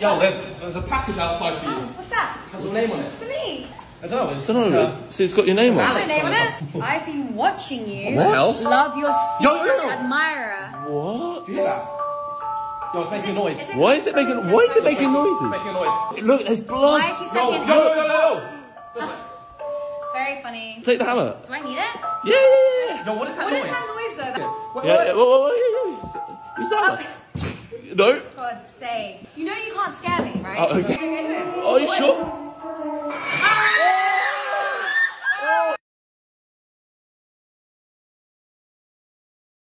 Yo, there's there's a package outside for you. What's that? Has your name on it. For me. I don't know. It's, I don't know. uh, See, it's got your name on. What's Alex your name on on it? I've been watching you. What? hell? Love your Yo, yo, secret yo. admirer. What? Do you hear that? Yo, it's making a noise. It- Why is it making? Why is it making noises? Making a noise. Look, there's blood. Why is he Yo, second yo, yo, yo, yo. Very funny. Take the hammer. Do I need it? Yeah, yeah, yeah. Yo, what is that What noise? is that noise though? Wait, Yeah, yeah. Whoa, whoa, whoa, yeah, yeah. Who's that? Okay. one? No. God's sake. You know you can't scare me, right? Oh, okay. Are you sure?